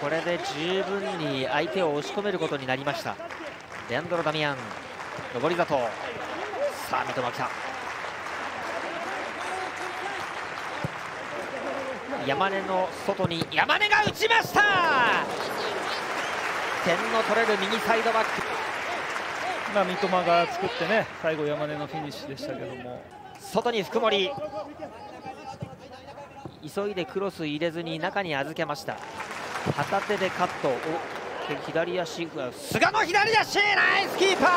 これで十分に相手を押し込めることになりました。レアンドロ・ダミアン上り里さあ三笘来た。山根の外に山根が打ちました。点の取れる右サイドバック。まあ、三笘が作ってね最後山根のフィニッシュでしたけども。外に福森急いでクロス入れずに中に預けました片手でカットお左足が菅の左足ナイスキーパー。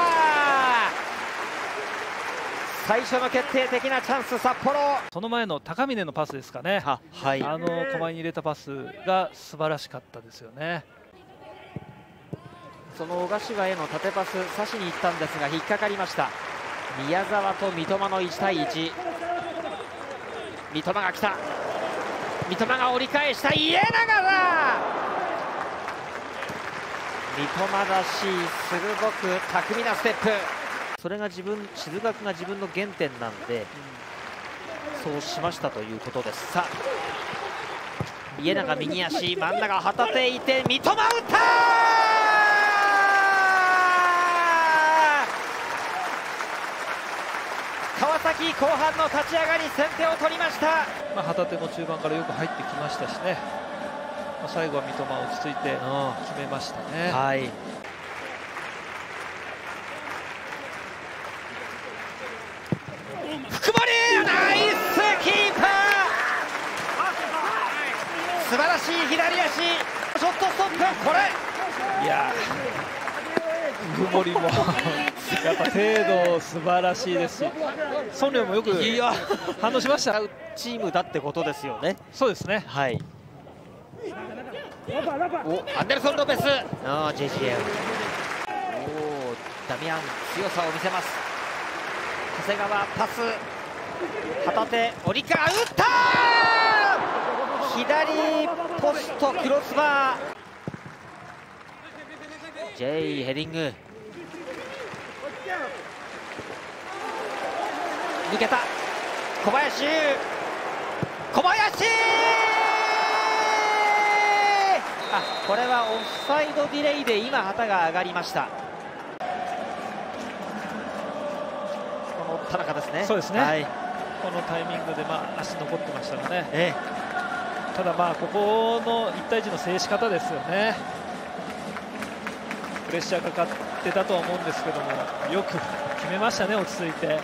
最初の決定的なチャンス札幌。その前の高峰のパスですかね。ははい。あの駒に入れたパスが素晴らしかったですよね。その小柏への縦パス差しに行ったんですが引っかかりました。宮沢と三笘の1対1三笘が来た。三笘が折り返した。家長だ三笘らしい鋭く巧みなステップ。それが自分静学が自分の原点なんでそうしましたということです。さあ家長右足真ん中旗手いて三笘打った!川崎後半の立ち上がり先手を取りました、まあ、旗手も中盤からよく入ってきましたしね、最後は三笘落ち着いて決めましたね。はい。福森ナイスキーパー。素晴らしい左足。ショットストップ。これ。いや福森も やっぱ精度素晴らしいですし。孫亮もよく反応しました。チームだってことですよね。そうですね。はいおアンデルソン・ロペス。おーダミアン強さを見せます。長谷川パス旗手折川打った左ポストクロスバー。J ヘディング。抜けた。小林小林あこれはオフサイドディレイで今旗が上がりました。この田中ですね。そうですね。はい。このタイミングで、まあ、足残ってましたがねえただ、まあここの1対1の制し方ですよね。プレッシャーかかってたとは思うんですけどもよく決めましたね、落ち着いて。